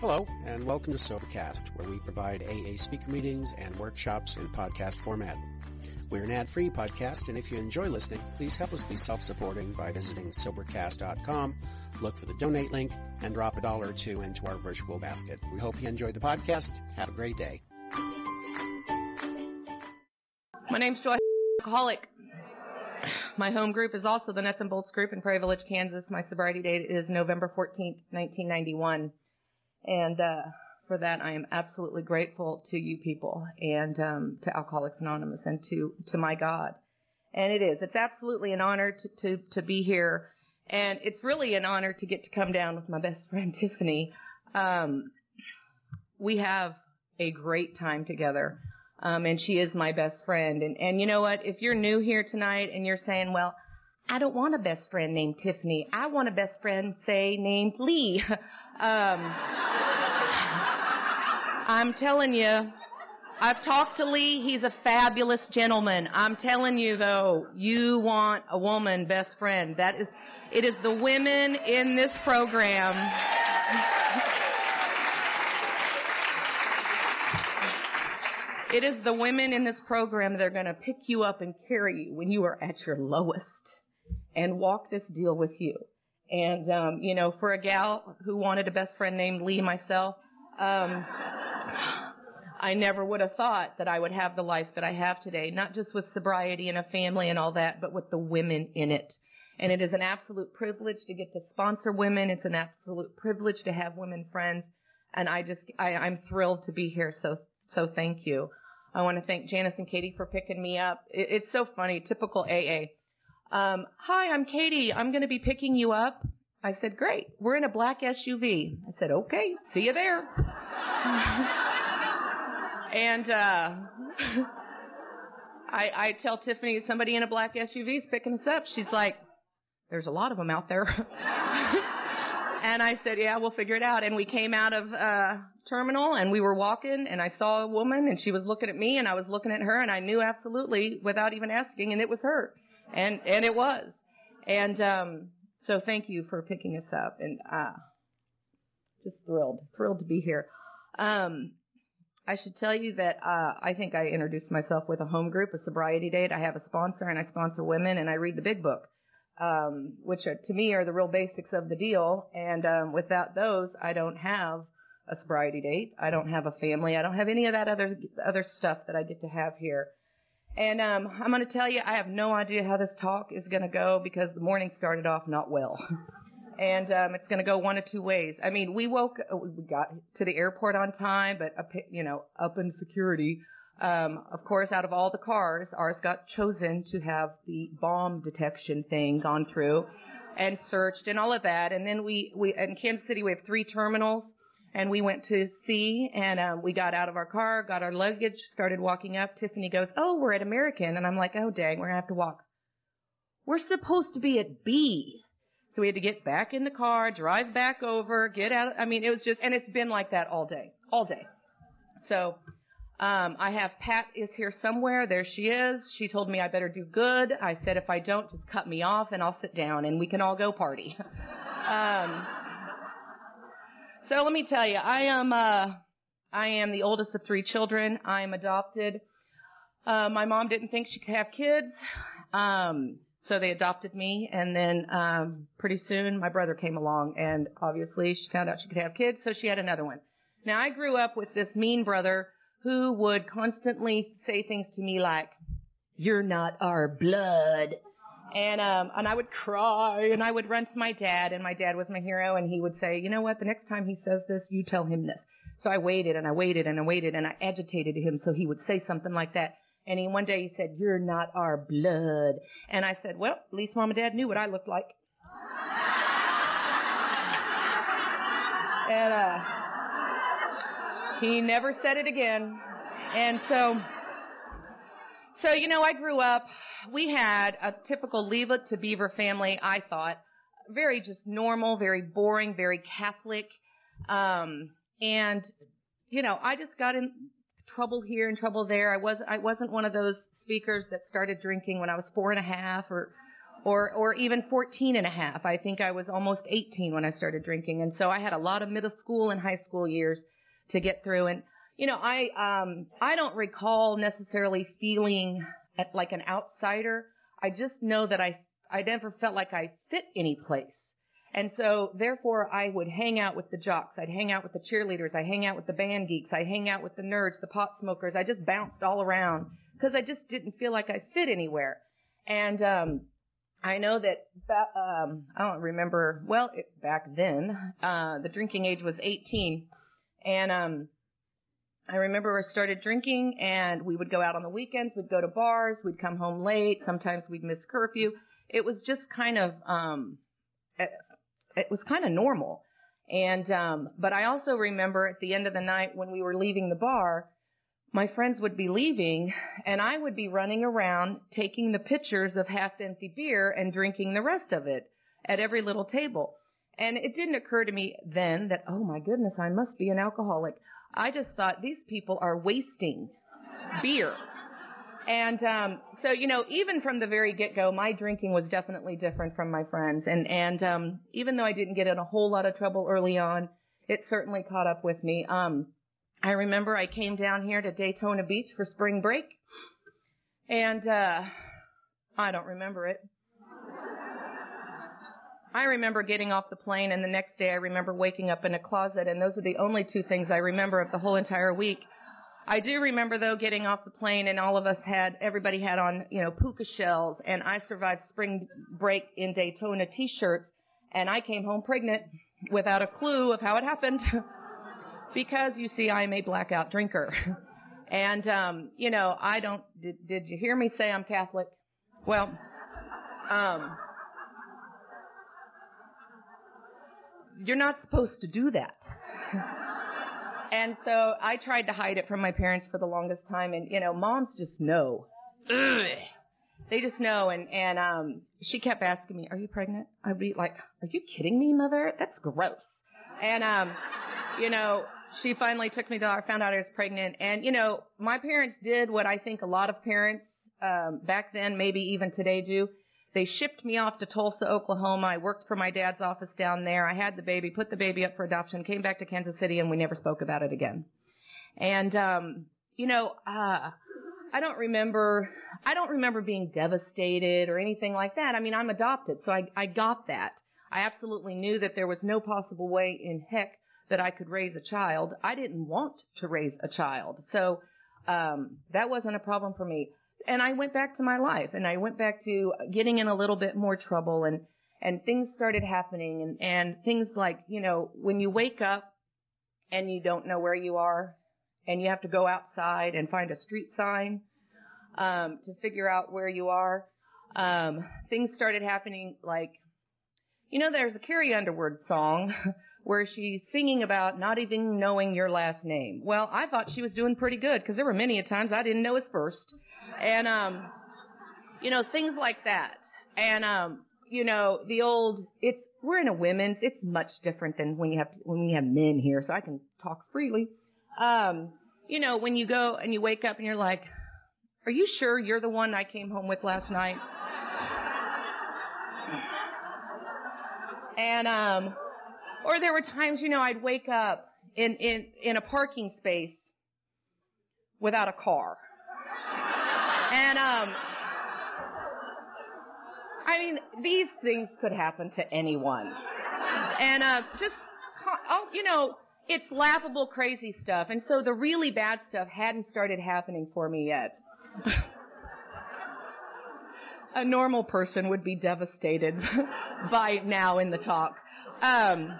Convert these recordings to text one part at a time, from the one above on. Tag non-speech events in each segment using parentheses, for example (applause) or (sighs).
Hello, and welcome to Sobercast, where we provide AA speaker meetings and workshops in podcast format. We're an ad-free podcast, and if you enjoy listening, please help us be self-supporting by visiting Sobercast.com, look for the donate link, and drop a dollar or two into our virtual basket. We hope you enjoy the podcast. Have a great day. My name's Joy, alcoholic. My home group is also the Nuts and Bolts group in Prairie Village, Kansas. My sobriety date is November 14th, 1991. And uh, for that, I am absolutely grateful to you people and um, to Alcoholics Anonymous and to to my God. And it is. It's absolutely an honor to, to, to be here. And it's really an honor to get to come down with my best (laughs) friend Tiffany. Um, we have a great time together. Um, and she is my best friend. And, and you know what? If you're new here tonight and you're saying, well, I don't want a best friend named Tiffany. I want a best friend, say, named Lee. (laughs) um, I'm telling you, I've talked to Lee. He's a fabulous gentleman. I'm telling you though, you want a woman best friend. That is, it is the women in this program. It is the women in this program that are going to pick you up and carry you when you are at your lowest and walk this deal with you. And, um, you know, for a gal who wanted a best friend named Lee myself, um, I never would have thought that I would have the life that I have today, not just with sobriety and a family and all that, but with the women in it. And it is an absolute privilege to get to sponsor women. It's an absolute privilege to have women friends. And I just, I, I'm thrilled to be here. So, so thank you. I want to thank Janice and Katie for picking me up. It, it's so funny, typical AA. Um, hi, I'm Katie. I'm going to be picking you up. I said, great. We're in a black SUV. I said, okay, see you there. (laughs) and, uh, (laughs) I, I tell Tiffany somebody in a black SUV is picking us up. She's like, there's a lot of them out there. (laughs) and I said, yeah, we'll figure it out. And we came out of, uh, terminal and we were walking and I saw a woman and she was looking at me and I was looking at her and I knew absolutely without even asking and it was her. And, and it was. And, um, so thank you for picking us up and, uh, just thrilled, thrilled to be here. Um, I should tell you that, uh, I think I introduced myself with a home group, a sobriety date. I have a sponsor and I sponsor women and I read the big book. Um, which are, to me are the real basics of the deal. And um, without those, I don't have a sobriety date. I don't have a family. I don't have any of that other other stuff that I get to have here. And um, I'm going to tell you, I have no idea how this talk is going to go because the morning started off not well. and um, it's going to go one of two ways. I mean, we woke, we got to the airport on time, but you know, up in security. Um, of course, out of all the cars, ours got chosen to have the bomb detection thing gone through and searched and all of that. And then we, we in Kansas City, we have three terminals and we went to C and um, we got out of our car, got our luggage, started walking up. Tiffany goes, "Oh, we're at American," and I'm like, "Oh, dang, we're gonna have to walk." We're supposed to be at B, so we had to get back in the car, drive back over, get out. I mean, it was just, and it's been like that all day, all day. So. Um, I have Pat is here somewhere. There she is. She told me I better do good. I said if I don't, just cut me off and I'll sit down and we can all go party. (laughs) um, so let me tell you, I am, uh, I am the oldest of three children. I am adopted. Uh, my mom didn't think she could have kids. Um, so they adopted me and then, um, pretty soon my brother came along and obviously she found out she could have kids. So she had another one. Now I grew up with this mean brother who would constantly say things to me like, you're not our blood. And um and I would cry and I would run to my dad and my dad was my hero and he would say, "You know what? The next time he says this, you tell him this." So I waited and I waited and I waited and I agitated him so he would say something like that. And he one day he said, "You're not our blood." And I said, "Well, at least mom and dad knew what I looked like." and uh he never said it again. And so so you know, I grew up we had a typical Leave It to Beaver family, I thought. Very just normal, very boring, very Catholic. Um, and, you know, I just got in trouble here and trouble there. I was, I wasn't one of those speakers that started drinking when I was four and a half or, or or even 14 and a half. I think I was almost 18 when I started drinking, and so I had a lot of middle school and high school years to get through. And you know, I um I don't recall necessarily feeling like an outsider. I just know that I I never felt like I fit any place. And so therefore I would hang out with the jocks. I'd hang out with the cheerleaders. I hang out with the band geeks. I hang out with the nerds, the pot smokers. I just bounced all around because I just didn't feel like I fit anywhere. And um I know that um I don't remember well it, back then uh the drinking age was 18 and um I remember I started drinking and we would go out on the weekends, we'd go to bars, we'd come home late, sometimes we'd miss curfew. It was just kind of um it, it was kind of normal. And um but I also remember at the end of the night when we were leaving the bar, my friends would be leaving and I would be running around taking the pitchers of half empty beer and drinking the rest of it at every little table. And it didn't occur to me then that, oh my goodness, I must be an alcoholic. I just thought these people are wasting beer. And um, so, you know, even from the very get-go, my drinking was definitely different from my friends. And and um, even though I didn't get in a whole lot of trouble early on, it certainly caught up with me. Um, I remember I came down here to Daytona Beach for spring break, and uh, I don't remember it. I remember getting off the plane, and the next day I remember waking up in a closet, and those are the only two things I remember of the whole entire week. I do remember though getting off the plane and all of us had, everybody had on, you know, puka shells and I survived spring break in Daytona t-shirts and I came home pregnant without a clue of how it happened. (laughs) because you see, I'm a blackout drinker. (laughs) and, um, you know, I don't, did, did you hear me say I'm Catholic? Well, um, you're not supposed to do that. (laughs) and so I tried to hide it from my parents for the longest time and, you know, moms just know. Ugh. They just know and, and, um, she kept asking me, are you pregnant? I'd be like, are you kidding me, mother? That's gross. And, um, you know, she finally took me to, I found out I was pregnant. And, you know, my parents did what I think a lot of parents, um, back then, maybe even today do. They shipped me off to Tulsa, Oklahoma. I worked for my dad's office down there. I had the baby, put the baby up for adoption, came back to Kansas City, and we never spoke about it again. And, um, you know, uh, I don't remember, I don't remember being devastated or anything like that. I mean, I'm adopted, so I, I got that. I absolutely knew that there was no possible way in heck that I could raise a child. I didn't want to raise a child. So, um, that wasn't a problem for me. And I went back to my life and I went back to getting in a little bit more trouble and, and things started happening and, and things like, you know, when you wake up and you don't know where you are and you have to go outside and find a street sign, um, to figure out where you are, um, things started happening like, you know, there's a Carrie Underwood song (laughs) where she's singing about not even knowing your last name. Well, I thought she was doing pretty good because there were many a times I didn't know his first. And, um, you know, things like that. And, um, you know, the old, it's, we're in a women's, it's much different than when you have, when we have men here, so I can talk freely. Um, you know, when you go and you wake up and you're like, are you sure you're the one I came home with last night? and, um, or there were times, you know, I'd wake up in, in, in a parking space without a car. And, um, I mean, these things could happen to anyone. And, uh, just, oh, you know, it's laughable, crazy stuff. And so the really bad stuff hadn't started happening for me yet. a normal person would be devastated (laughs) by now in the talk. Um,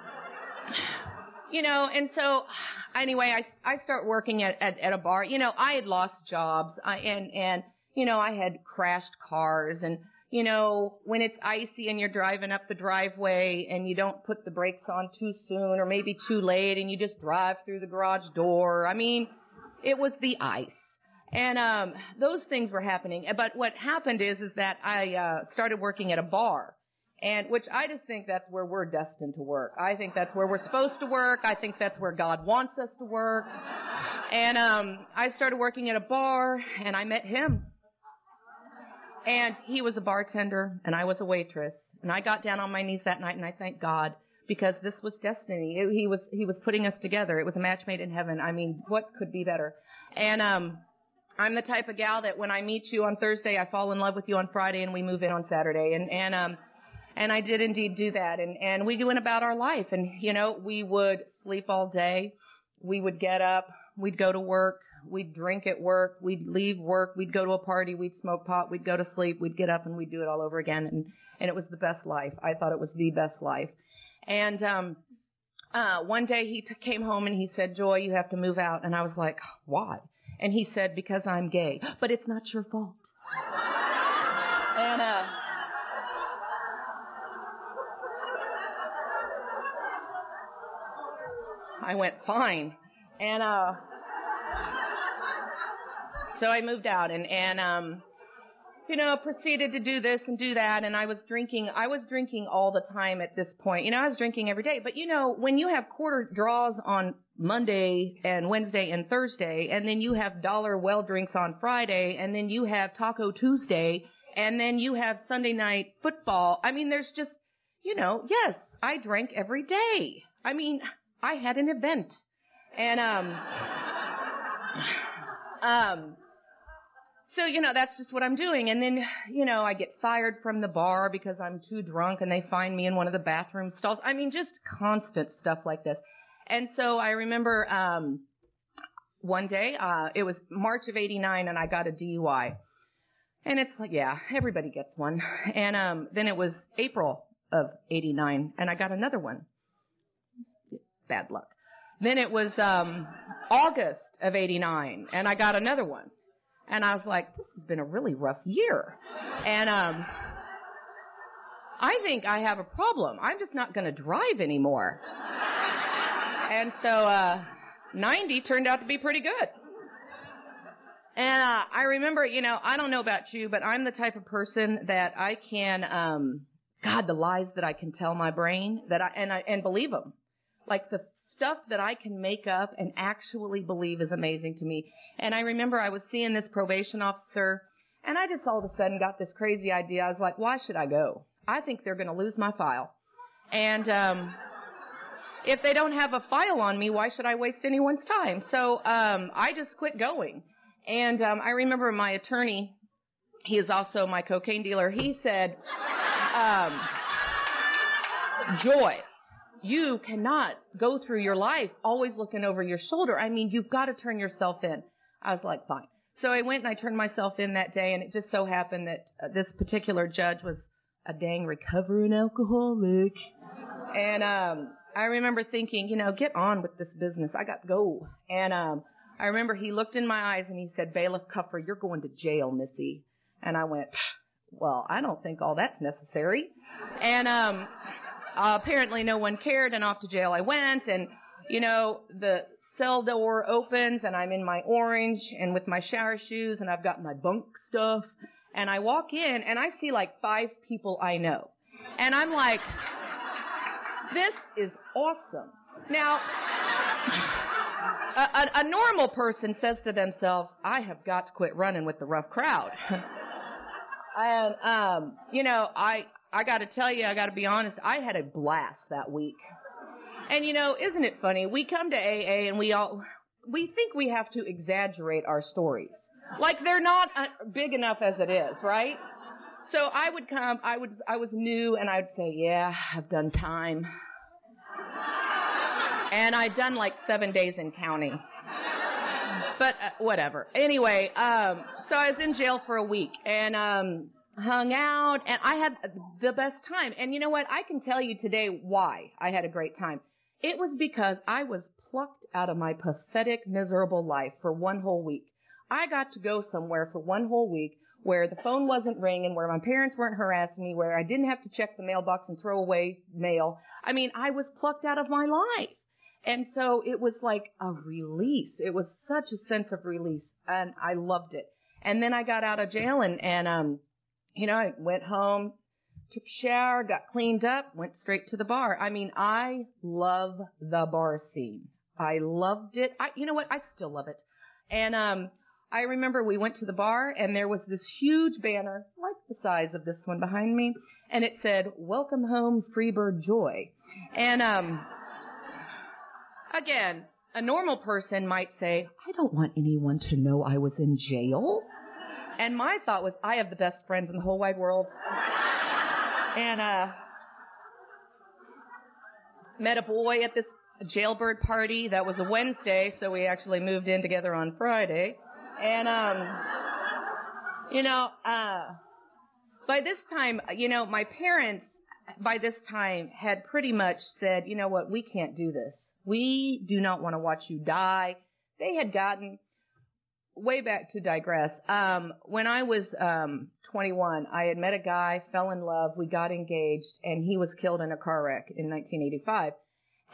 you know, and so anyway, I I start working at, at at a bar. You know, I had lost jobs, I and and you know, I had crashed cars and you know, when it's icy and you're driving up the driveway and you don't put the brakes on too soon or maybe too late and you just drive through the garage door. I mean, it was the ice. And um those things were happening. But what happened is is that I uh started working at a bar. And which I just think that's where we're destined to work. I think that's where we're supposed to work. I think that's where God wants us to work. And um I started working at a bar and I met him. And he was a bartender and I was a waitress. And I got down on my knees that night and I thanked God because this was destiny. It, he was he was putting us together. It was a match made in heaven. I mean, what could be better? And um I'm the type of gal that when I meet you on Thursday, I fall in love with you on Friday and we move in on Saturday. And and um and I did indeed do that. And and we went about our life and you know, we would sleep all day. We would get up, we'd go to work, we'd drink at work, we'd leave work, we'd go to a party, we'd smoke pot, we'd go to sleep, we'd get up and we'd do it all over again and and it was the best life. I thought it was the best life. And um, uh, one day he t- came home and he said, Joy, you have to move out. And I was like, why? And he said, because I'm gay. But it's not your fault. I went, fine. And, uh, so I moved out and, and, um, you know, proceeded to do this and do that. And I was drinking, I was drinking all the time at this point. You know, I was drinking every day. But you know, when you have quarter draws on Monday and Wednesday and Thursday, and then you have dollar well drinks on Friday, and then you have Taco Tuesday, and then you have Sunday night football. I mean, there's just, you know, yes, I drank every day. I mean, I had an event. And, um, um, so, you know, that's just what I'm doing. And then, you know, I get fired from the bar because I'm too drunk and they find me in one of the bathroom stalls. I mean, just constant stuff like this. And so I remember, um, one day, uh, it was March of 89 and I got a DUI. And it's like, yeah, everybody gets one. And, um, then it was April of 89 and I got another one. Bad luck. Then it was, um, August of 89 and I got another one. And I was like, this has been a really rough year. And, um, I think I have a problem. I'm just not going to drive anymore. and so, uh, 90 turned out to be pretty good. And, uh, I remember, you know, I don't know about you, but I'm the type of person that I can, um, God, the lies that I can tell my brain that I, and I, and believe them. Like the stuff that I can make up and actually believe is amazing to me. And I remember I was seeing this probation officer and I just all of a sudden got this crazy idea. I was like, why should I go? I think they're going to lose my file. And, um, if they don't have a file on me, why should I waste anyone's time? So, um, I just quit going. And, um, I remember my attorney, he is also my cocaine dealer. He said, um, Joy, you cannot go through your life always looking over your shoulder. I mean, you've got to turn yourself in. I was like, fine. So I went and I turned myself in that day and it just so happened that uh, this particular judge was a dang recovering alcoholic. And, um, I remember thinking, you know, get on with this business. I got to go. And, um, I remember he looked in my eyes and he said, Bailiff Cuffer, you're going to jail, Missy. And I went, well, I don't think all that's necessary. And, um, uh, apparently no one cared and off to jail I went and, you know, the cell door opens and I'm in my orange and with my shower shoes and I've got my bunk stuff and I walk in and I see like five people I know. And I'm like, this is awesome. Now, a, a, a normal person says to themselves, I have got to quit running with the rough crowd. (laughs) and, um, you know, I, I gotta tell you, I gotta be honest, I had a blast that week. And you know, isn't it funny? We come to AA and we all, we think we have to exaggerate our stories. Like they're not uh, big enough as it is, right? So I would come, I would, I was new and I'd say, yeah, I've done time. And I'd done like seven days in county. But uh, whatever. Anyway, um, so I was in jail for a week and, um, hung out and I had the best time. And you know what? I can tell you today why I had a great time. It was because I was plucked out of my pathetic, miserable life for one whole week. I got to go somewhere for one whole week where the phone wasn't ringing, where my parents weren't harassing me, where I didn't have to check the mailbox and throw away mail. I mean, I was plucked out of my life. And so it was like a release. It was such a sense of release and I loved it. And then I got out of jail and, and, um, you know, I went home, took a shower, got cleaned up, went straight to the bar. I mean, I love the bar scene. I loved it. I, you know what? I still love it. And, um, I remember we went to the bar and there was this huge banner, like the size of this one behind me, and it said, Welcome home, Freebird Joy. And, um, again, a normal person might say, I don't want anyone to know I was in jail. And my thought was, I have the best friends in the whole wide world. and, uh, met a boy at this jailbird party. That was a Wednesday, so we actually moved in together on Friday. And, um, you know, uh, by this time, you know, my parents, by this time, had pretty much said, you know what, we can't do this. We do not want to watch you die. They had gotten way back to digress. Um, when I was um, 21, I had met a guy, fell in love, we got engaged, and he was killed in a car wreck in 1985.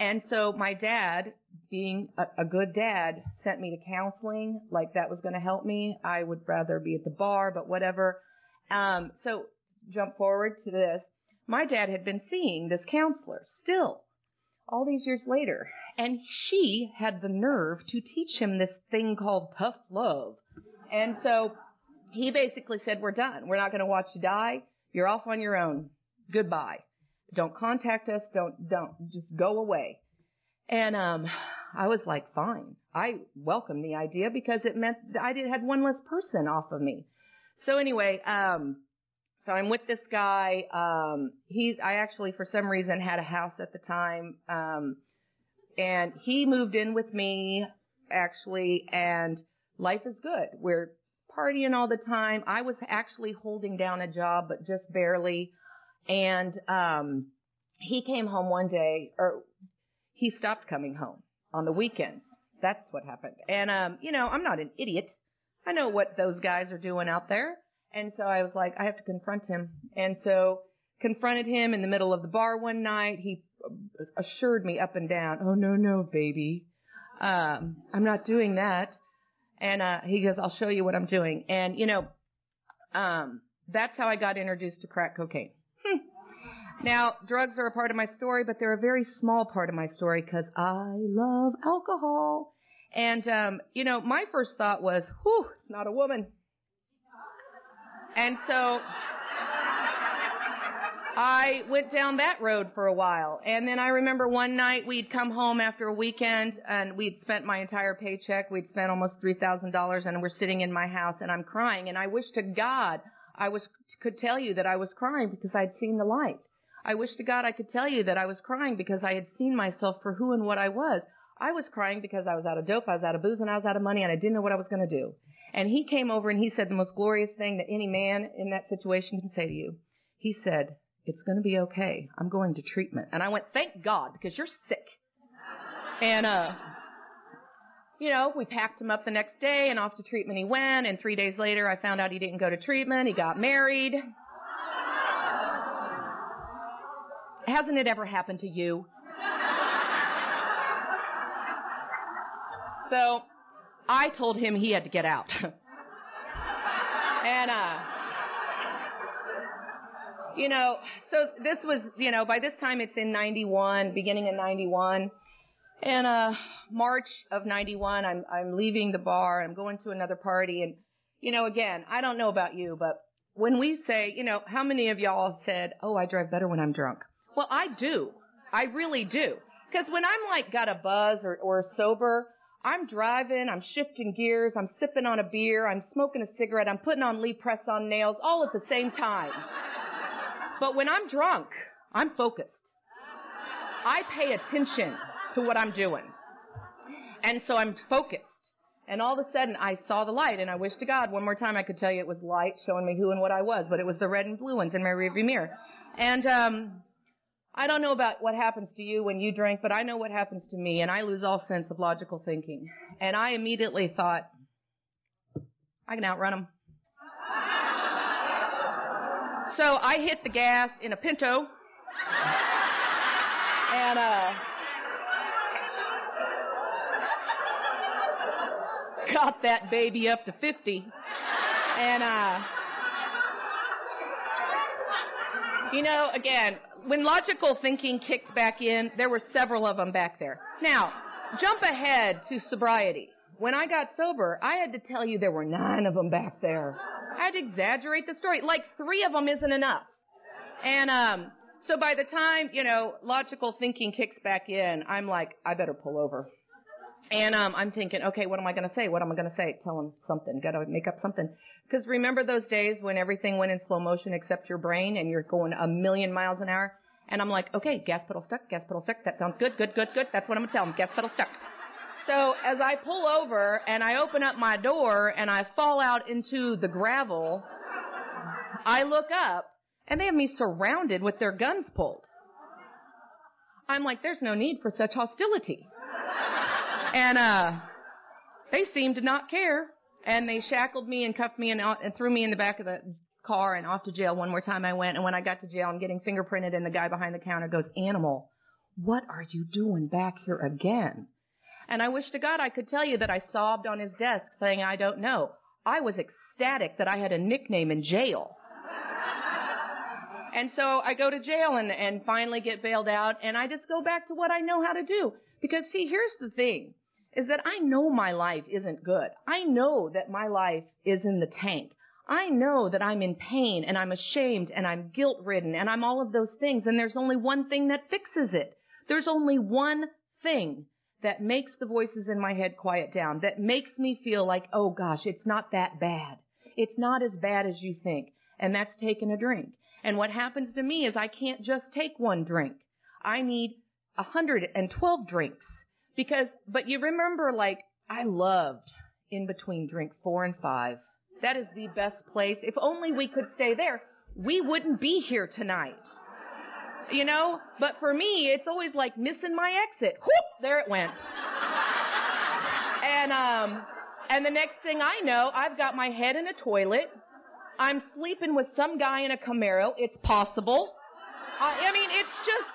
And so my dad, being a, a good dad, sent me to counseling, like that was going to help me. I would rather be at the bar, but whatever. Um, so jump forward to this. My dad had been seeing this counselor still all these years later. And she had the nerve to teach him this thing called tough love. And so he basically said, we're done. We're not going to watch you die. You're off on your own. Goodbye. Don't contact us. Don't, don't, just go away. And, um, I was like, fine. I welcome the idea because it meant I did, had one less person off of me. So anyway, um, so I'm with this guy. Um, he's, I actually, for some reason, had a house at the time. Um, and he moved in with me, actually, and life is good. We're partying all the time. I was actually holding down a job, but just barely. And, um, he came home one day, or he stopped coming home on the weekends. That's what happened. And, um, you know, I'm not an idiot. I know what those guys are doing out there. And so I was like, I have to confront him. And so confronted him in the middle of the bar one night. He assured me up and down, oh no, no, baby. Um, I'm not doing that. And, uh, he goes, I'll show you what I'm doing. And, you know, um, that's how I got introduced to crack cocaine. (laughs) Now, drugs are a part of my story, but they're a very small part of my story because I love alcohol. And, um, you know, my first thought was, whew, not a woman. And so I went down that road for a while. And then I remember one night we'd come home after a weekend and we'd spent my entire paycheck. We'd spent almost $3,000 and we're sitting in my house and I'm crying. And I wish to God I was, could tell you that I was crying because I'd seen the light. I wish to God I could tell you that I was crying because I had seen myself for who and what I was. I was crying because I was out of dope, I was out of booze, and I was out of money, and I didn't know what I was going to do. And he came over and he said the most glorious thing that any man in that situation can say to you. He said, it's going to be okay. I'm going to treatment. And I went, thank God, because you're sick. and, uh, you know, we packed him up the next day and off to treatment he went. And three days later, I found out he didn't go to treatment. He got married. Hasn't it ever happened to you? so I told him he had to get out. (laughs) and, uh, you know, so this was, you know, by this time it's in 91, beginning in 91. And, uh, March of 91, I'm, I'm leaving the bar. I'm going to another party. And, you know, again, I don't know about you, but when we say, you know, how many of y'all said, oh, I drive better when I'm drunk? Well, I do. I really do. Cause when I'm like got a buzz or, or sober, I'm driving, I'm shifting gears, I'm sipping on a beer, I'm smoking a cigarette, I'm putting on Lee press on nails all at the same time. But when I'm drunk, I'm focused. I pay attention to what I'm doing. And so I'm focused. And all of a sudden I saw the light and I wish to God one more time I could tell you it was light showing me who and what I was, but it was the red and blue ones in my rearview mirror. And, um, I don't know about what happens to you when you drink, but I know what happens to me, and I lose all sense of logical thinking. And I immediately thought, I can outrun them. so I hit the gas in a Pinto, and uh, got that baby up to 50, and uh, you know, again, when logical thinking kicked back in, there were several of them back there. Now, jump ahead to sobriety. when I got sober, I had to tell you there were nine of them back there. I had to exaggerate the story. Like three of them isn't enough. And, um, so by the time, you know, logical thinking kicks back in, I'm like, I better pull over. And um, I'm thinking, okay, what am I going to say? What am I going to say? Tell him something. Got to make up something. Because remember those days when everything went in slow motion except your brain and you're going a million miles an hour? And I'm like, okay, gas pedal stuck, gas pedal stuck. That sounds good, good, good, good. That's what I'm going to tell him. Gas pedal stuck. So as I pull over and I open up my door and I fall out into the gravel, I look up and they have me surrounded with their guns pulled. I'm like, there's no need for such hostility. And, uh, they seemed to not care. And they shackled me and cuffed me and, uh, and threw me in the back of the car and off to jail one more time I went. And when I got to jail, I'm getting fingerprinted and the guy behind the counter goes, animal, what are you doing back here again? And I wish to God I could tell you that I sobbed on his desk saying, I don't know. I was ecstatic that I had a nickname in jail. and so I go to jail and, and finally get bailed out and I just go back to what I know how to do. Because see, here's the thing is that I know my life isn't good. I know that my life is in the tank. I know that I'm in pain and I'm ashamed and I'm guilt ridden and I'm all of those things and there's only one thing that fixes it. There's only one thing that makes the voices in my head quiet down, that makes me feel like, oh gosh, it's not that bad. It's not as bad as you think. And that's taking a drink. And what happens to me is I can't just take one drink. I need 112 drinks because, but you remember like, I loved in between drink four and five. That is the best place. If only we could stay there, we wouldn't be here tonight. You know? But for me, it's always like missing my exit. Whoop! There it went. and, um, and the next thing I know, I've got my head in a toilet. I'm sleeping with some guy in a Camaro. It's possible. I I mean, it's just,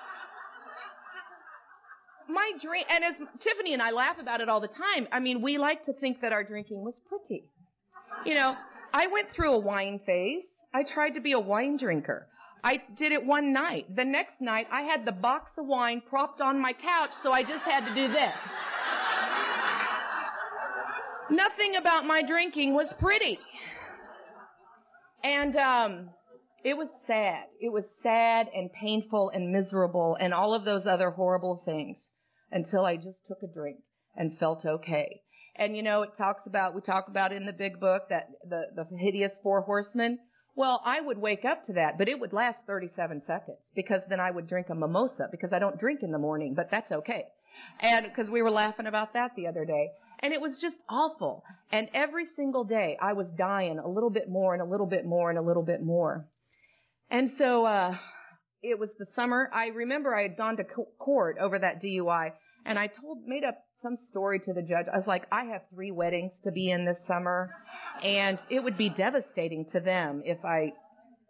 my dream, and as Tiffany and I laugh about it all the time, I mean, we like to think that our drinking was pretty. You know, I went through a wine phase. I tried to be a wine drinker. I did it one night. The next night, I had the box of wine propped on my couch, so I just had to do this. Nothing about my drinking was pretty. And, um, it was sad. It was sad and painful and miserable and all of those other horrible things until I just took a drink and felt okay. And you know, it talks about, we talk about in the big book that the, the hideous four horsemen. Well, I would wake up to that, but it would last 37 seconds because then I would drink a mimosa because I don't drink in the morning, but that's okay. And because we were laughing about that the other day. And it was just awful. And every single day I was dying a little bit more and a little bit more and a little bit more. And so, uh, it was the summer. I remember I had gone to court over that DUI and I told, made up some story to the judge. I was like, I have three weddings to be in this summer and it would be devastating to them if I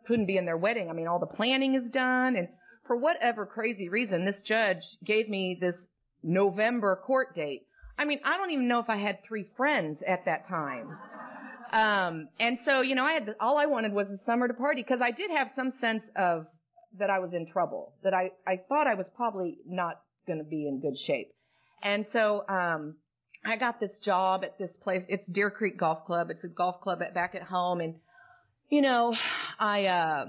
couldn't be in their wedding. I mean, all the planning is done and for whatever crazy reason, this judge gave me this November court date. I mean, I don't even know if I had three friends at that time. Um, and so, you know, I had, all I wanted was a summer to party because I did have some sense of that I was in trouble, that I, I thought I was probably not going to be in good shape. And so, um, I got this job at this place. It's Deer Creek Golf Club. It's a golf club at, back at home. And, you know, I, uh,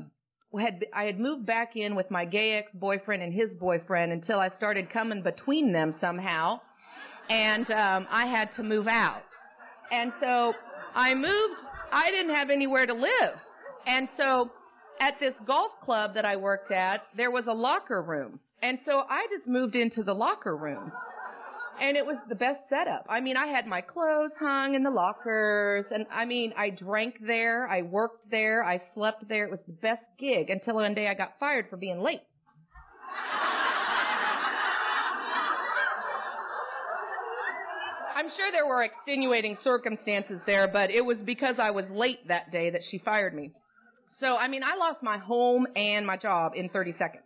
had, I had moved back in with my gay ex-boyfriend and his boyfriend until I started coming between them somehow. And, um, I had to move out. And so I moved, I didn't have anywhere to live. And so at this golf club that I worked at, there was a locker room. And so I just moved into the locker room. And it was the best setup. I mean, I had my clothes hung in the lockers and I mean, I drank there, I worked there, I slept there. It was the best gig until one day I got fired for being late. I'm sure there were extenuating circumstances there, but it was because I was late that day that she fired me. So, I mean, I lost my home and my job in 30 seconds.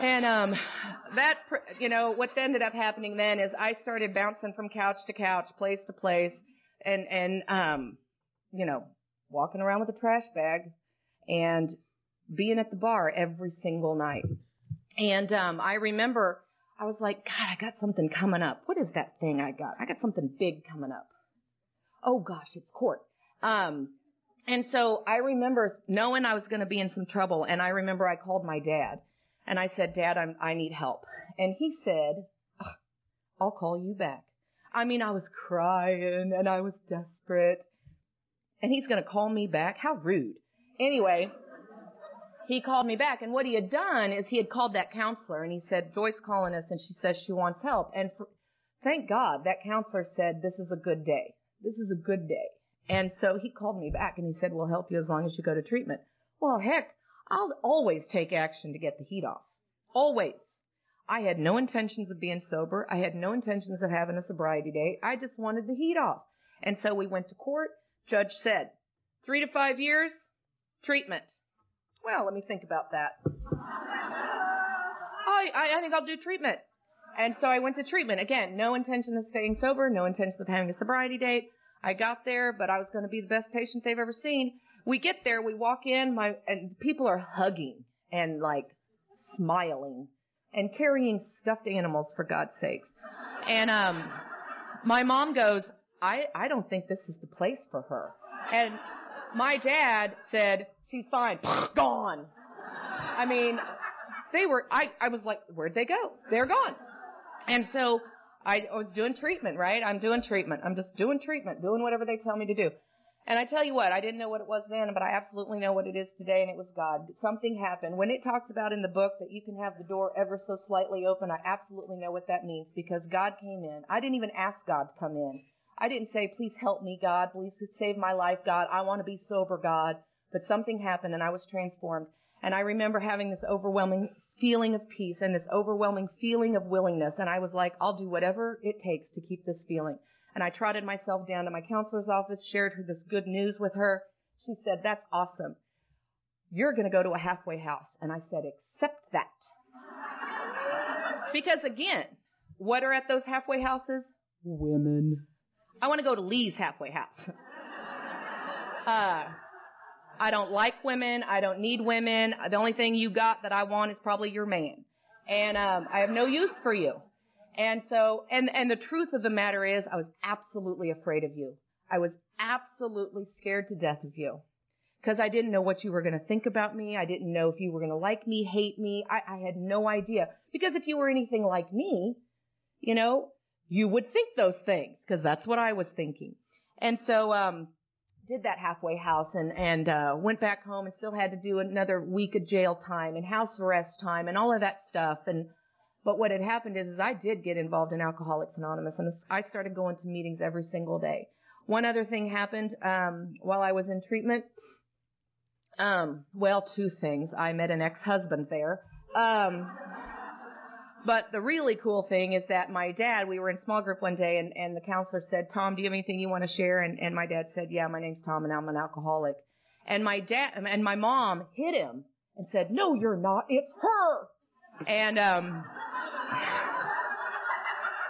And, um, that, you know, what ended up happening then is I started bouncing from couch to couch, place to place, and, and, um, you know, walking around with a trash bag and being at the bar every single night. And, um, I remember I was like, God, I got something coming up. What is that thing I got? I got something big coming up. Oh gosh, it's court. Um, and so I remember knowing I was going to be in some trouble, and I remember I called my dad, and I said, Dad, I'm, I need help. And he said, I'll call you back. I mean, I was crying and I was desperate. And he's going to call me back? How rude. Anyway, he called me back and what he had done is he had called that counselor and he said, Joy's calling us and she says she wants help. And for, thank God that counselor said, this is a good day. This is a good day. And so he called me back and he said, we'll help you as long as you go to treatment. Well, heck, I'll always take action to get the heat off. Always. I had no intentions of being sober. I had no intentions of having a sobriety date. I just wanted the heat off. And so we went to court. Judge said, three to five years, treatment. Well, let me think about that. (laughs) I, I, I think I'll do treatment. And so I went to treatment. Again, no intention of staying sober, no intention of having a sobriety date. I got there, but I was going to be the best patient they've ever seen. We get there, we walk in, my, and people are hugging and like smiling and carrying stuffed animals for God's sakes. And, um, my mom goes, I, I don't think this is the place for her. And my dad said, she's fine. (laughs) gone. I mean, they were, I, I was like, where'd they go? They're gone. And so I was doing treatment, right? I'm doing treatment. I'm just doing treatment, doing whatever they tell me to do. And I tell you what, I didn't know what it was then, but I absolutely know what it is today, and it was God. Something happened. When it talks about in the book that you can have the door ever so slightly open, I absolutely know what that means because God came in. I didn't even ask God to come in. I didn't say, please help me, God. Please save my life, God. I want to be sober, God. But something happened and I was transformed. And I remember having this overwhelming feeling of peace and this overwhelming feeling of willingness. And I was like, I'll do whatever it takes to keep this feeling. And I trotted myself down to my counselor's office, shared her this good news with her. She said, that's awesome. You're going to go to a halfway house. And I said, accept that. because again, what are at those halfway houses? Women. I want to go to Lee's halfway house. (laughs) uh, I don't like women. I don't need women. The only thing you got that I want is probably your man. And um, I have no use for you. And so, and, and the truth of the matter is, I was absolutely afraid of you. I was absolutely scared to death of you. Because I didn't know what you were going to think about me. I didn't know if you were going to like me, hate me. I, I had no idea. Because if you were anything like me, you know, you would think those things. Because that's what I was thinking. And so, um, did that halfway house and and uh went back home and still had to do another week of jail time and house arrest time and all of that stuff and but what had happened is, is I did get involved in Alcoholics Anonymous and I started going to meetings every single day. One other thing happened um, while I was in treatment. Um, well, two things. I met an ex-husband there. Um, but the really cool thing is that my dad, we were in small group one day and, and the counselor said, Tom, do you have anything you want to share? And, and my dad said, yeah, my name's Tom and I'm an alcoholic. And my dad, and my mom hit him and said, no, you're not. It's her. And, um, (laughs)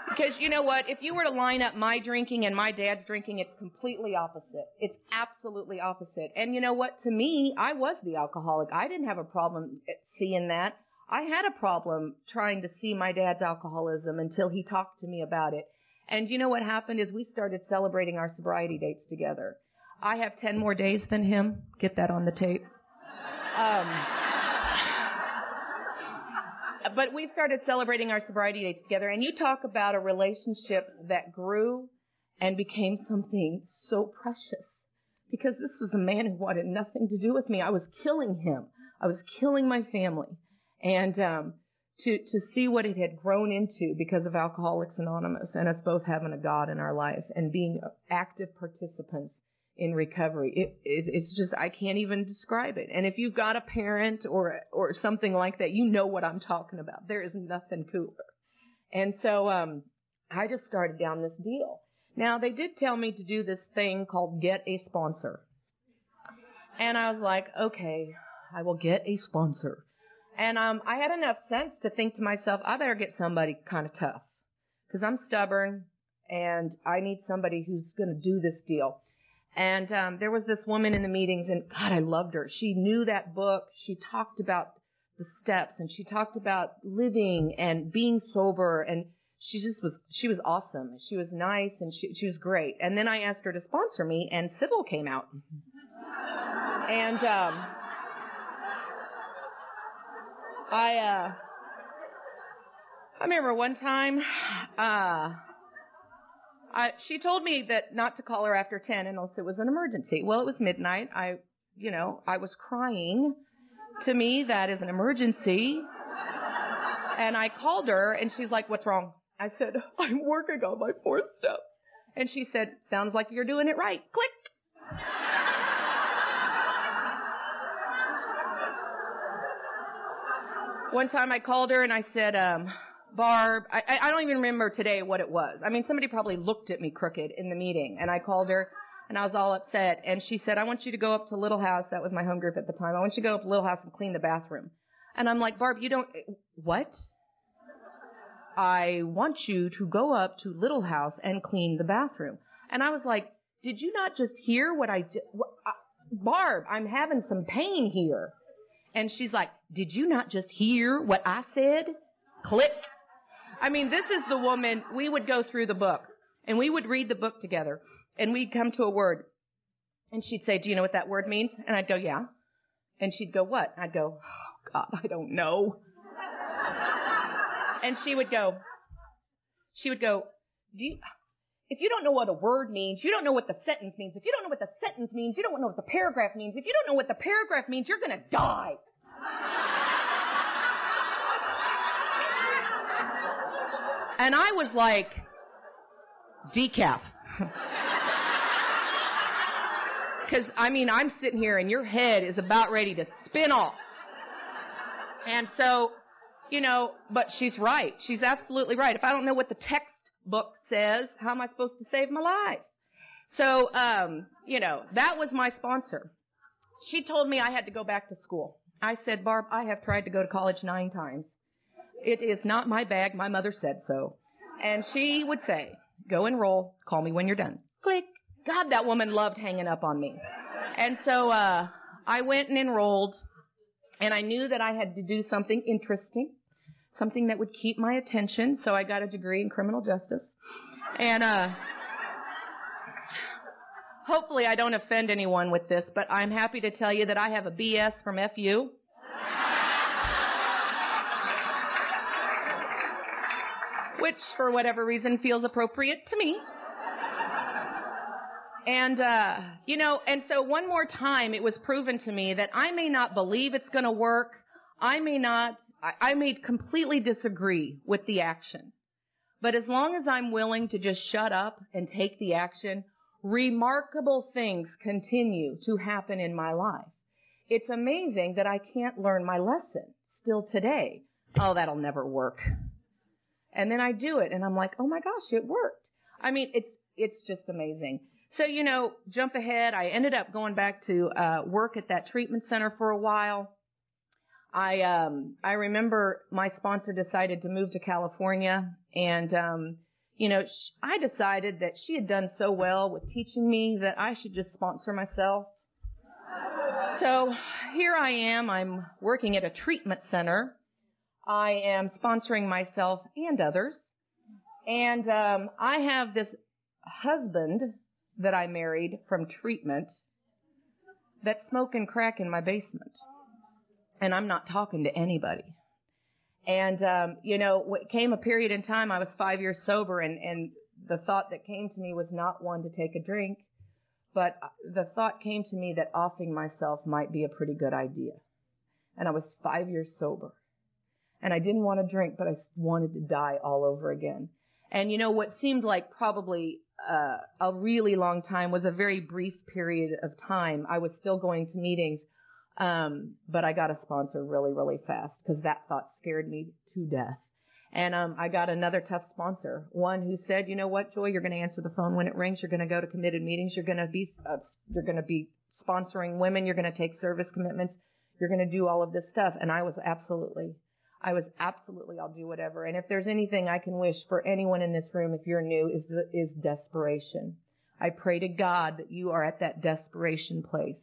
because you know what? If you were to line up my drinking and my dad's drinking, it's completely opposite. It's absolutely opposite. And you know what? To me, I was the alcoholic. I didn't have a problem seeing that. I had a problem trying to see my dad's alcoholism until he talked to me about it. And you know what happened is we started celebrating our sobriety dates together. I have 10 more days than him. Get that on the tape. Um, (laughs) but we started celebrating our sobriety dates together and you talk about a relationship that grew and became something so precious because this was a man who wanted nothing to do with me. I was killing him. I was killing my family. And um to to see what it had grown into because of Alcoholics Anonymous and us both having a God in our life and being active participants in recovery. It, it, it's just I can't even describe it. And if you've got a parent or or something like that, you know what I'm talking about. There is nothing cooler. And so um, I just started down this deal. Now they did tell me to do this thing called get a sponsor. And I was like, okay, I will get a sponsor. And um, I had enough sense to think to myself, I better get somebody kind of tough because I'm stubborn and I need somebody who's going to do this deal. And um, there was this woman in the meetings, and God, I loved her. She knew that book. She talked about the steps and she talked about living and being sober and she just was she was awesome. She was nice and she she was great. And then I asked her to sponsor me and Sybil came out. (laughs) and um I uh I remember one time uh I, she told me that not to call her after 10 unless it was an emergency. Well, it was midnight. I, you know, I was crying. To me, that is an emergency. And I called her and she's like, what's wrong? I said, (laughs) I'm working on my fourth step. And she said, sounds like you're doing it right. Click. One time I called her and I said, um, Barb, I, I don't even remember today what it was. I mean, somebody probably looked at me crooked in the meeting and I called her and I was all upset and she said, I want you to go up to Little House. That was my home group at the time. I want you to go up to Little House and clean the bathroom. And I'm like, Barb, you don't, what? I want you to go up to Little House and clean the bathroom. And I was like, did you not just hear what I did? What, Barb, I'm having some pain here. And she's like, did you not just hear what I said? Click. I mean, this is the woman, we would go through the book and we would read the book together and we'd come to a word and she'd say, do you know what that word means? And I'd go, yeah. And she'd go, what? I'd go, oh God, I don't know. (laughs) and she would go, she would go, do you, if you don't know what a word means, you don't know what the sentence means. If you don't know what the sentence means, you don't know what the paragraph means. If you don't know what the paragraph means, you're gonna die. And I was like, decaf. (laughs) Cause I mean, I'm sitting here and your head is about ready to spin off. And so, you know, but she's right. She's absolutely right. If I don't know what the textbook says, how am I supposed to save my life? So, um, you know, that was my sponsor. She told me I had to go back to school. I said, Barb, I have tried to go to college nine times. It is not my bag. My mother said so. And she would say, go enroll. Call me when you're done. Click. God, that woman loved hanging up on me. And so, uh, I went and enrolled and I knew that I had to do something interesting, something that would keep my attention. So I got a degree in criminal justice. And, uh, hopefully I don't offend anyone with this, but I'm happy to tell you that I have a BS from FU. which for whatever reason feels appropriate to me. And, uh, you know, and so one more time it was proven to me that I may not believe it's going to work. I may not, I, I may completely disagree with the action. But as long as I'm willing to just shut up and take the action, remarkable things continue to happen in my life. It's amazing that I can't learn my lesson still today. Oh, that'll never work. And then I do it and I'm like, oh my gosh, it worked. I mean, it's, it's just amazing. So, you know, jump ahead. I ended up going back to, uh, work at that treatment center for a while. I, um, I remember my sponsor decided to move to California and, um, you know, I decided that she had done so well with teaching me that I should just sponsor myself. So here I am. I'm working at a treatment center I am sponsoring myself and others. And um, I have this husband that I married from treatment that's smoking crack in my basement. And I'm not talking to anybody. And, um, you know, it came a period in time, I was five years sober and, and the thought that came to me was not one to take a drink, but the thought came to me that offing myself might be a pretty good idea. And I was five years sober and I didn't want to drink, but I wanted to die all over again. And you know what seemed like probably uh, a really long time was a very brief period of time. I was still going to meetings, um, but I got a sponsor really, really fast because that thought scared me to death. And um, I got another tough sponsor, one who said, "You know what, Joy? You're going to answer the phone when it rings. You're going to go to committed meetings. You're going to be, uh, you're going to be sponsoring women. You're going to take service commitments. You're going to do all of this stuff." And I was absolutely I was absolutely, I'll do whatever. And if there's anything I can wish for anyone in this room, if you're new, is, is desperation. I pray to God that you are at that desperation place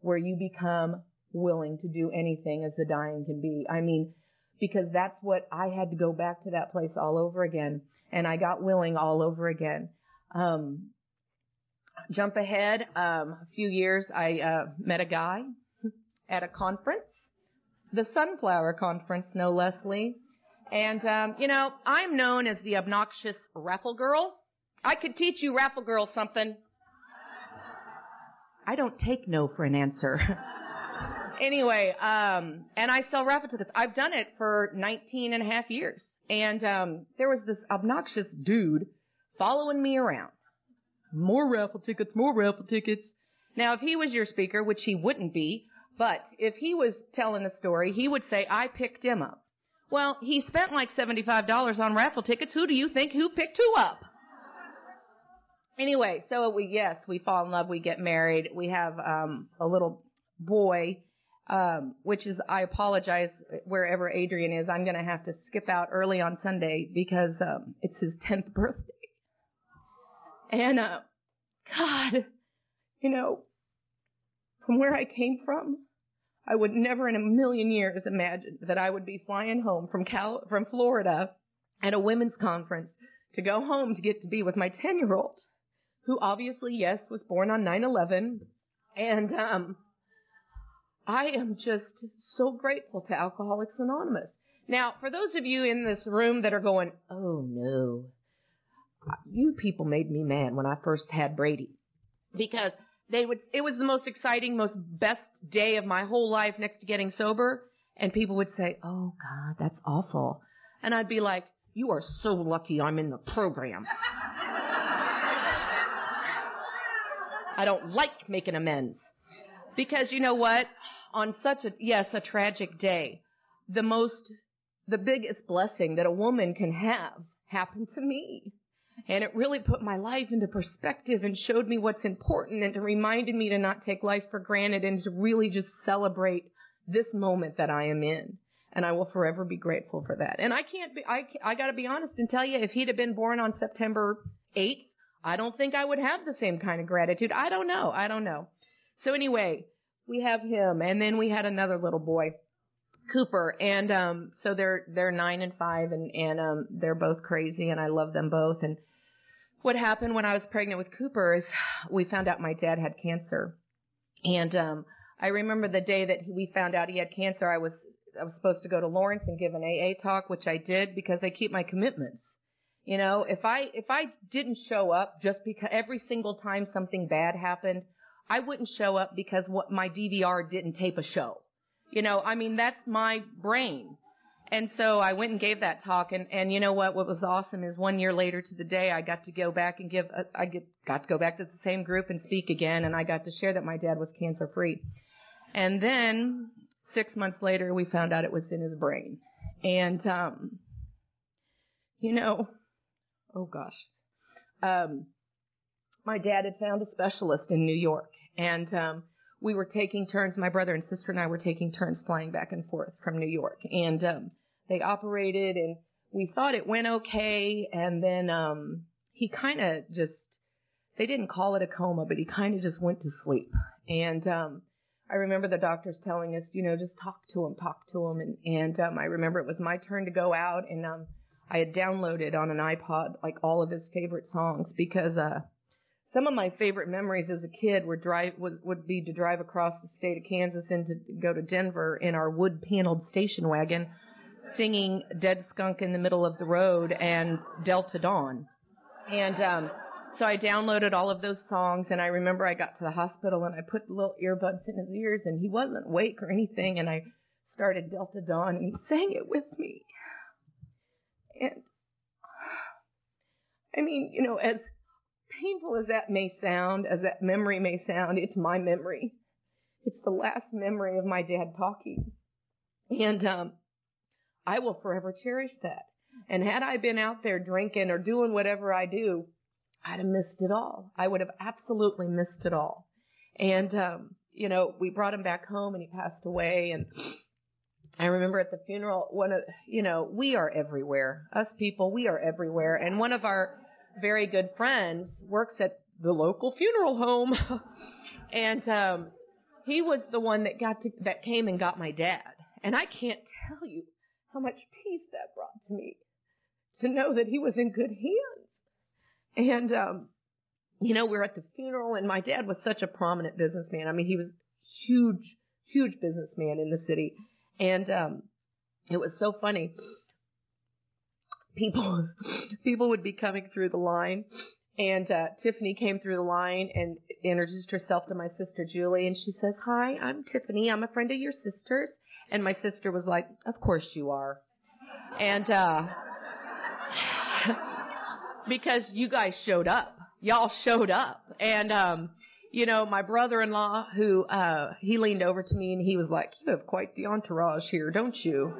where you become willing to do anything as the dying can be. I mean, because that's what I had to go back to that place all over again. And I got willing all over again. Um, jump ahead, um, a few years, I, uh, met a guy (laughs) at a conference, the Sunflower Conference, no less, Lee. And, um, you know, I'm known as the obnoxious raffle girl. I could teach you raffle girl something. I don't take no for an answer. (laughs) anyway, um, and I sell raffle tickets. I've done it for 19 and a half years. And, um, there was this obnoxious dude following me around. More raffle tickets, more raffle tickets. Now, if he was your speaker, which he wouldn't be, but if he was telling the story, he would say, I picked him up. Well, he spent like $75 on raffle tickets. Who do you think who picked who up? Anyway, so we, yes, we fall in love, we get married, we have, um, a little boy, um, which is, I apologize wherever Adrian is. I'm going to have to skip out early on Sunday because, um, it's his 10th birthday. And, uh, God, you know, from where I came from, I would never in a million years imagine that I would be flying home from Cal, from Florida at a women's conference to go home to get to be with my 10 year old, who obviously, yes, was born on 9-11. And, um, I am just so grateful to Alcoholics Anonymous. Now, for those of you in this room that are going, oh no, you people made me mad when I first had Brady. Because they would, it was the most exciting, most best day of my whole life next to getting sober. And people would say, oh God, that's awful. And I'd be like, you are so lucky I'm in the program. (laughs) I don't like making amends. Because you know what? On such a, yes, a tragic day, the most, the biggest blessing that a woman can have happened to me. And it really put my life into perspective and showed me what's important and reminded me to not take life for granted and to really just celebrate this moment that I am in. And I will forever be grateful for that. And I can't be, I, I gotta be honest and tell you, if he'd have been born on September 8th, I don't think I would have the same kind of gratitude. I don't know. I don't know. So anyway, we have him and then we had another little boy Cooper, and um, so they're they're nine and five, and and um, they're both crazy, and I love them both. And what happened when I was pregnant with Cooper is we found out my dad had cancer, and um, I remember the day that we found out he had cancer. I was I was supposed to go to Lawrence and give an AA talk, which I did because I keep my commitments. You know, if I if I didn't show up just because every single time something bad happened, I wouldn't show up because what my DVR didn't tape a show. You know, I mean, that's my brain. And so I went and gave that talk and, and you know what, what was awesome is one year later to the day I got to go back and give, a, I get, got to go back to the same group and speak again and I got to share that my dad was cancer free. And then six months later we found out it was in his brain. And, um, you know, oh gosh, um, my dad had found a specialist in New York and, um, we were taking turns. My brother and sister and I were taking turns flying back and forth from New York, and um, they operated, and we thought it went okay. And then um, he kind of just they didn't call it a coma, but he kind of just went to sleep. And um, I remember the doctors telling us, you know, just talk to him, talk to him. And, and um, I remember it was my turn to go out, and um, I had downloaded on an iPod like all of his favorite songs because uh, some of my favorite memories as a kid were drive would, would be to drive across the state of Kansas and to go to Denver in our wood paneled station wagon, singing "Dead Skunk in the Middle of the Road" and "Delta Dawn," and um, so I downloaded all of those songs. And I remember I got to the hospital and I put the little earbuds in his ears, and he wasn't awake or anything. And I started Delta Dawn, and he sang it with me. And I mean, you know, as painful as that may sound, as that memory may sound, it's my memory. It's the last memory of my dad talking. And um, I will forever cherish that. And had I been out there drinking or doing whatever I do, I'd have missed it all. I would have absolutely missed it all. And, um, you know, we brought him back home and he passed away. And I remember at the funeral, one of, you know, we are everywhere. Us people, we are everywhere. And one of our very good friends works at the local funeral home. (laughs) and um, he was the one that got to, that came and got my dad. And I can't tell you how much peace that brought to me to know that he was in good hands. And, um, you know, we are at the funeral and my dad was such a prominent businessman. I mean, he was huge, huge businessman in the city. And, um, it was so funny. People, (laughs) people would be coming through the line. And uh, Tiffany came through the line and introduced herself to my sister Julie, and she says, "Hi, I'm Tiffany. I'm a friend of your sister's." And my sister was like, "Of course you are," and uh, (laughs) because you guys showed up, y'all showed up, and um, you know, my brother-in-law, who uh, he leaned over to me and he was like, "You have quite the entourage here, don't you?"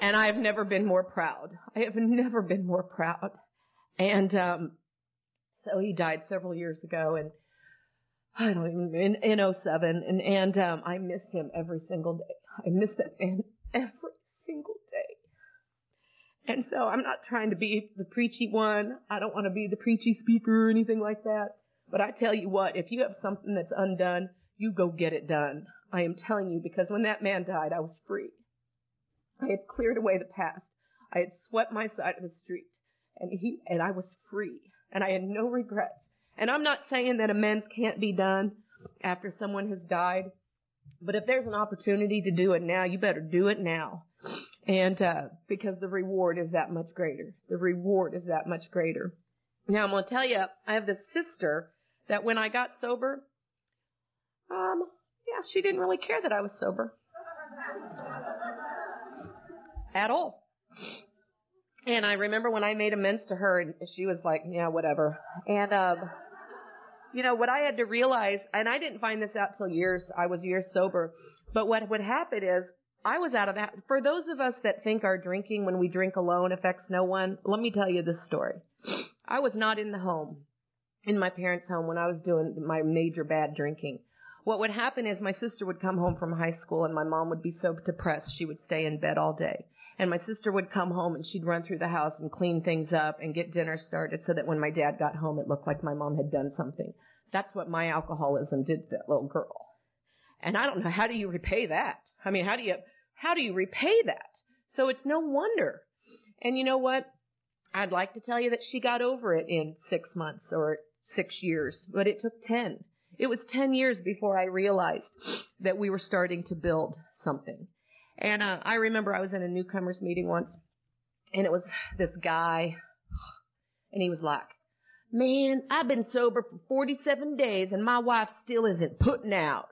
And I have never been more proud. I have never been more proud, and um, so he died several years ago and I don't even, in, in 07 and, and, um, I miss him every single day. I miss that man every single day. And so I'm not trying to be the preachy one. I don't want to be the preachy speaker or anything like that. But I tell you what, if you have something that's undone, you go get it done. I am telling you because when that man died, I was free. I had cleared away the past. I had swept my side of the street and he, and I was free and I had no regrets. And I'm not saying that amends can't be done after someone has died, but if there's an opportunity to do it now, you better do it now. And, uh, because the reward is that much greater. The reward is that much greater. Now I'm going to tell you, I have this sister that when I got sober, um, yeah, she didn't really care that I was sober. At all. And I remember when I made amends to her and she was like, yeah, whatever. And, um, you know, what I had to realize, and I didn't find this out till years, I was years sober, but what would happen is I was out of that. For those of us that think our drinking when we drink alone affects no one, let me tell you this story. I was not in the home, in my parents' home when I was doing my major bad drinking. What would happen is my sister would come home from high school and my mom would be so depressed she would stay in bed all day. And my sister would come home and she'd run through the house and clean things up and get dinner started so that when my dad got home, it looked like my mom had done something. That's what my alcoholism did to that little girl. And I don't know, how do you repay that? I mean, how do you, how do you repay that? So it's no wonder. And you know what? I'd like to tell you that she got over it in six months or six years, but it took ten. It was ten years before I realized that we were starting to build something. And uh, I remember I was in a newcomers meeting once, and it was this guy, and he was like, "Man, I've been sober for 47 days, and my wife still isn't putting out."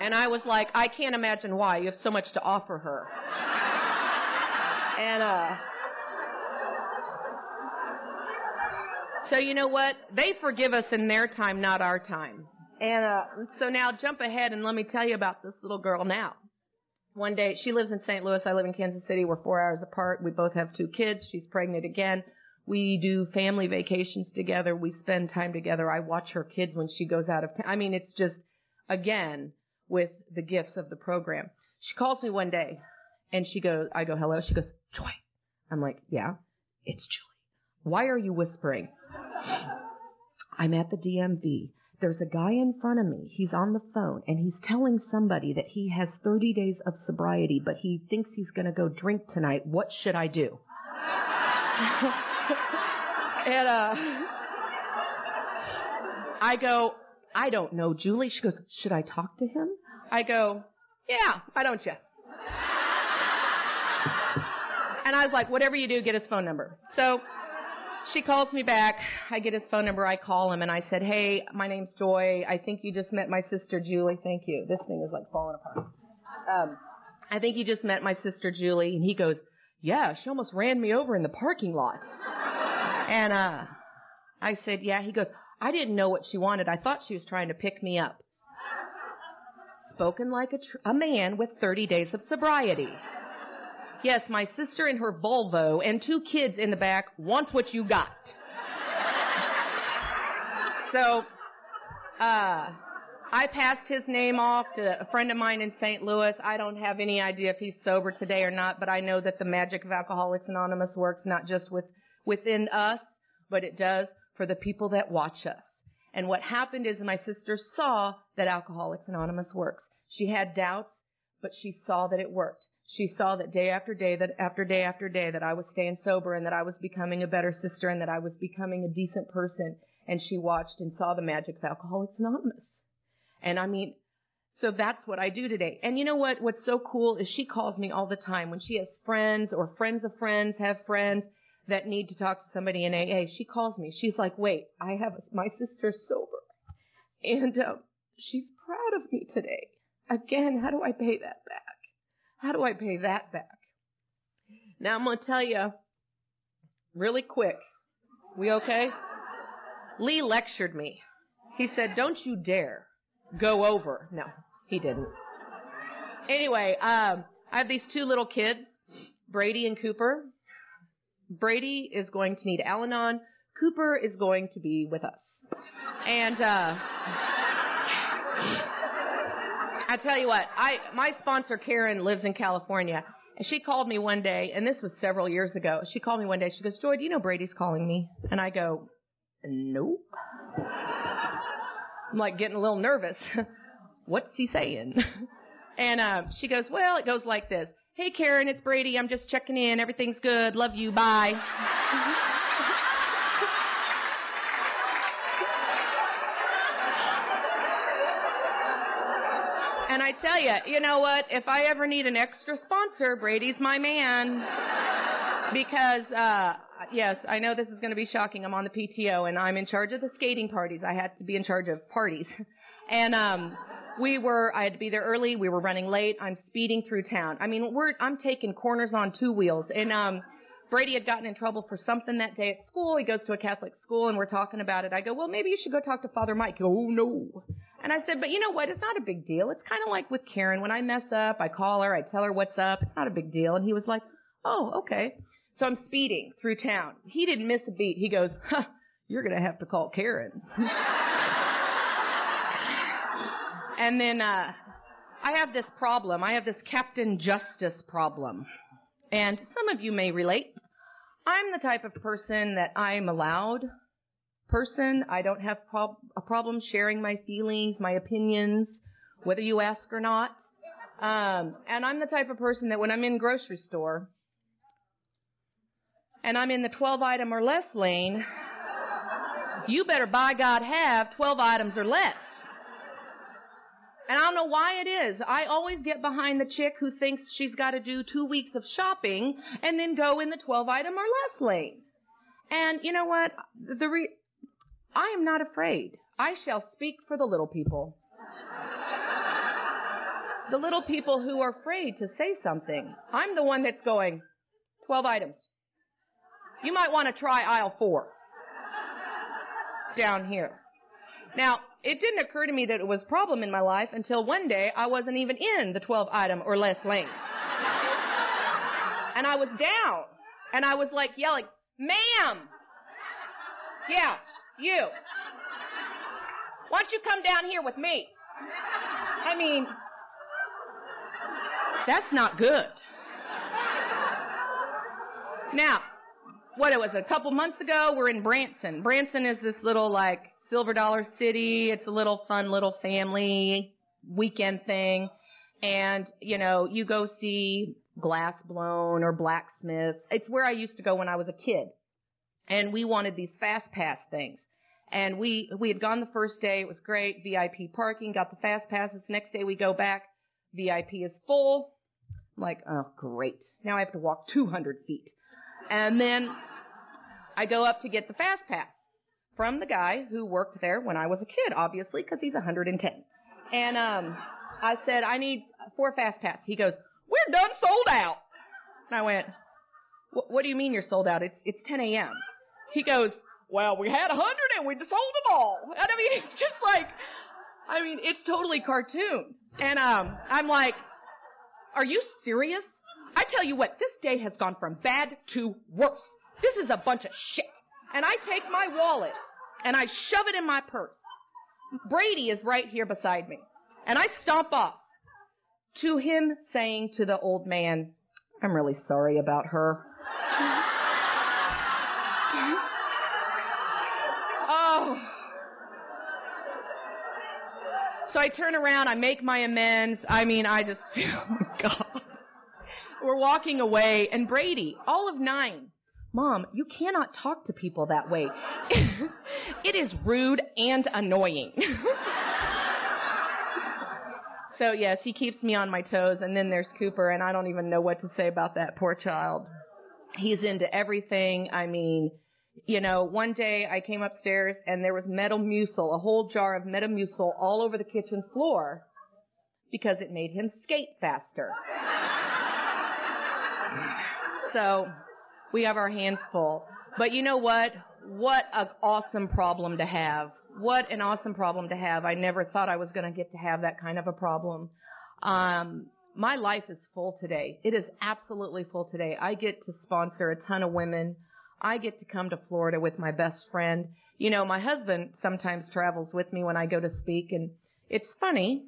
And I was like, I can't imagine why. You have so much to offer her. And uh So you know what? They forgive us in their time, not our time. And uh, so now jump ahead and let me tell you about this little girl now. One day, she lives in St. Louis. I live in Kansas City. We're four hours apart. We both have two kids. She's pregnant again. We do family vacations together. We spend time together. I watch her kids when she goes out of town. I mean, it's just, again, with the gifts of the program. She calls me one day and she goes, I go, hello. She goes, Joy. I'm like, yeah, it's Julie. Why are you whispering? I'm at the DMV there's a guy in front of me. He's on the phone and he's telling somebody that he has 30 days of sobriety, but he thinks he's going to go drink tonight. What should I do? (laughs) and uh, I go, I don't know, Julie. She goes, should I talk to him? I go, yeah, why don't you? And I was like, whatever you do, get his phone number. So she calls me back. I get his phone number. I call him and I said, Hey, my name's Joy. I think you just met my sister Julie. Thank you. This thing is like falling apart. Um, I think you just met my sister Julie. And he goes, Yeah, she almost ran me over in the parking lot. and, uh, I said, Yeah. He goes, I didn't know what she wanted. I thought she was trying to pick me up. Spoken like a, tr- a man with 30 days of sobriety. Yes, my sister and her Volvo and two kids in the back want what you got. (laughs) so, uh, I passed his name off to a friend of mine in St. Louis. I don't have any idea if he's sober today or not, but I know that the magic of Alcoholics Anonymous works not just with within us, but it does for the people that watch us. And what happened is my sister saw that Alcoholics Anonymous works. She had doubts, but she saw that it worked. She saw that day after day, that after day after day, that I was staying sober and that I was becoming a better sister and that I was becoming a decent person. And she watched and saw the magic of Alcoholics Anonymous. And I mean, so that's what I do today. And you know what? What's so cool is she calls me all the time when she has friends or friends of friends have friends that need to talk to somebody in AA. She calls me. She's like, wait, I have my sister's sober and uh, she's proud of me today. Again, how do I pay that back? How do I pay that back? Now I'm going to tell you really quick. We okay? Lee lectured me. He said, don't you dare go over. No, he didn't. Anyway, um, I have these two little kids, Brady and Cooper. Brady is going to need Al-Anon. Cooper is going to be with us. And, uh, I tell you what, I my sponsor Karen lives in California, and she called me one day, and this was several years ago. She called me one day. She goes, "Joy, do you know Brady's calling me?" And I go, "Nope." I'm like getting a little nervous. (laughs) What's he saying? (laughs) and uh, she goes, "Well, it goes like this." Hey Karen, it's Brady. I'm just checking in. Everything's good. Love you. Bye. (laughs) And I tell you, you know what? If I ever need an extra sponsor, Brady's my man. because, uh, yes, I know this is going to be shocking. I'm on the PTO and I'm in charge of the skating parties. I had to be in charge of parties. And, um, we were, I had to be there early. We were running late. I'm speeding through town. I mean, we're, I'm taking corners on two wheels. And, um, Brady had gotten in trouble for something that day at school. He goes to a Catholic school and we're talking about it. I go, well, maybe you should go talk to Father Mike. Oh, no. And I said, but you know what? It's not a big deal. It's kind of like with Karen. When I mess up, I call her, I tell her what's up. It's not a big deal. And he was like, oh, okay. So I'm speeding through town. He didn't miss a beat. He goes, huh, you're going to have to call Karen. (laughs) and then, uh, I have this problem. I have this Captain Justice problem. And some of you may relate. I'm the type of person that I'm allowed person. I don't have prob- a problem sharing my feelings, my opinions, whether you ask or not. Um, and I'm the type of person that when I'm in grocery store and I'm in the 12 item or less lane, you better by God have 12 items or less. And I don't know why it is. I always get behind the chick who thinks she's got to do two weeks of shopping and then go in the 12 item or less lane. And you know what? The re- I am not afraid. I shall speak for the little people. the little people who are afraid to say something. I'm the one that's going, 12 items. You might want to try aisle four. Down here. Now, it didn't occur to me that it was a problem in my life until one day I wasn't even in the 12 item or less lane. and I was down. And I was like yelling, ma'am! Yeah, you. Why don't you come down here with me? I mean, that's not good. Now, what it was a couple months ago, we're in Branson. Branson is this little like silver dollar city. It's a little fun little family weekend thing. And, you know, you go see glass blown or blacksmith. It's where I used to go when I was a kid. And we wanted these fast pass things. And we, we had gone the first day. It was great. VIP parking, got the fast passes. Next day we go back. VIP is full. I'm like, oh, great. Now I have to walk 200 feet. And then I go up to get the fast pass from the guy who worked there when I was a kid, obviously, because he's 110. And, um, I said, I need four fast pass. He goes, we're done sold out. And I went, what do you mean you're sold out? It's, it's 10 a.m. He goes, well, we had a hundred and we just sold them all. (laughs) And I mean, it's just like, I mean, it's totally cartoon. And, um, I'm like, are you serious? I tell you what, this day has gone from bad to worse. This is a bunch of shit. And I take my wallet and I shove it in my purse. Brady is right here beside me. And I stomp off to him saying to the old man, I'm really sorry about her. So I turn around, I make my amends. I mean, I just, (laughs) oh God. We're walking away and Brady, all of nine, Mom, you cannot talk to people that way. (laughs) it is rude and annoying. (laughs) so yes, he keeps me on my toes and then there's Cooper and I don't even know what to say about that poor child. He's into everything. I mean, you know, one day I came upstairs and there was Metamucil, a whole jar of Metamucil all over the kitchen floor because it made him skate faster. (laughs) so we have our hands full. But you know what? What an awesome problem to have. What an awesome problem to have. I never thought I was going to get to have that kind of a problem. Um, my life is full today. It is absolutely full today. I get to sponsor a ton of women. I get to come to Florida with my best friend. You know, my husband sometimes travels with me when I go to speak and it's funny.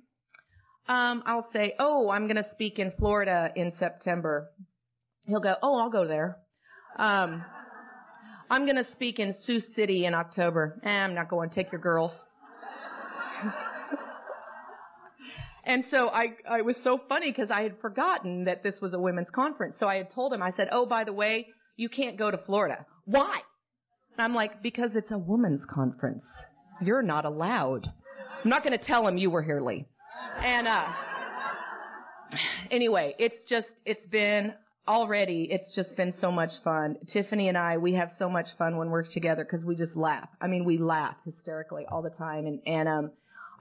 Um, I'll say, Oh, I'm going to speak in Florida in September. He'll go, Oh, I'll go there. Um, I'm going to speak in Sioux City in October. Eh, I'm not going. To take your girls. (laughs) and so I, I was so funny because I had forgotten that this was a women's conference. So I had told him, I said, oh, by the way, you can't go to Florida. Why? And I'm like, because it's a women's conference. You're not allowed. I'm not going to tell him you were here, Lee. And, uh, (sighs) anyway, it's just, it's been already it's just been so much fun. Tiffany and I, we have so much fun when we're together because we just laugh. I mean, we laugh hysterically all the time. And, and, um,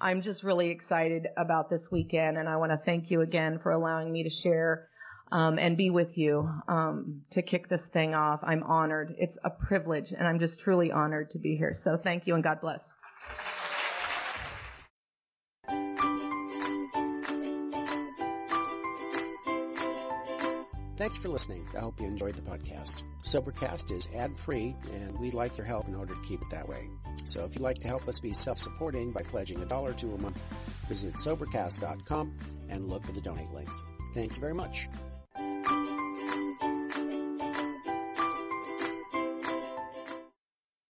I'm just really excited about this weekend and I want to thank you again for allowing me to share, um, and be with you, um, to kick this thing off. I'm honored. It's a privilege and I'm just truly honored to be here. So thank you and God bless. Thanks for listening. I hope you enjoyed the podcast. Sobercast is ad free, and we'd like your help in order to keep it that way. So if you'd like to help us be self supporting by pledging a dollar to a month, visit Sobercast.com and look for the donate links. Thank you very much.